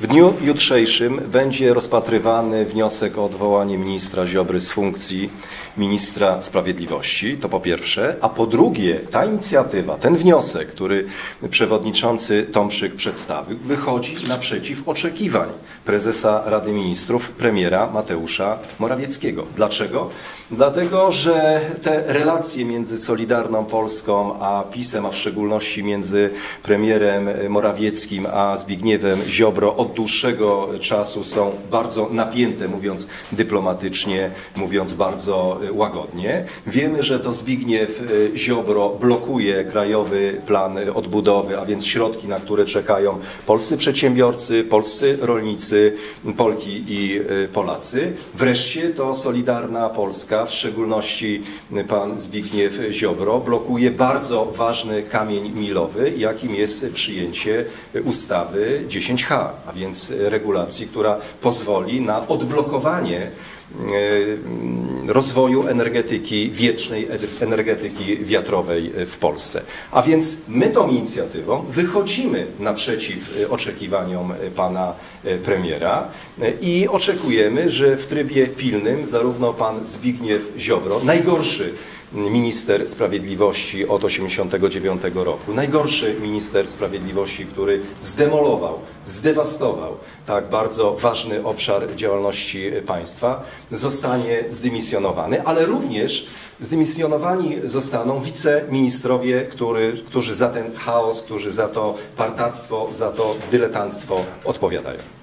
W dniu jutrzejszym będzie rozpatrywany wniosek o odwołanie ministra Ziobry z funkcji ministra sprawiedliwości, to po pierwsze, a po drugie ta inicjatywa, ten wniosek, który przewodniczący Tomczyk przedstawił, wychodzi naprzeciw oczekiwań prezesa Rady Ministrów, premiera Mateusza Morawieckiego. Dlaczego? Dlatego, że te relacje między Solidarną Polską a PiSem, a w szczególności między premierem Morawieckim a Zbigniewem Ziobro od dłuższego czasu są bardzo napięte, mówiąc dyplomatycznie, mówiąc bardzo łagodnie. Wiemy, że to Zbigniew Ziobro blokuje krajowy plan odbudowy, a więc środki, na które czekają polscy przedsiębiorcy, polscy rolnicy, Polki i Polacy. Wreszcie to Solidarna Polska, w szczególności pan Zbigniew Ziobro, blokuje bardzo ważny kamień milowy, jakim jest przyjęcie ustawy 10H, a więc regulacji, która pozwoli na odblokowanie rozwoju energetyki wietrznej, energetyki wiatrowej w Polsce. A więc my tą inicjatywą wychodzimy naprzeciw oczekiwaniom pana premiera i oczekujemy, że w trybie pilnym zarówno pan Zbigniew Ziobro, najgorszy minister sprawiedliwości od 1989 roku. Najgorszy minister sprawiedliwości, który zdemolował, zdewastował tak bardzo ważny obszar działalności państwa, zostanie zdymisjonowany, ale również zdymisjonowani zostaną wiceministrowie, który, którzy za ten chaos, którzy za to partactwo, za to dyletanstwo odpowiadają.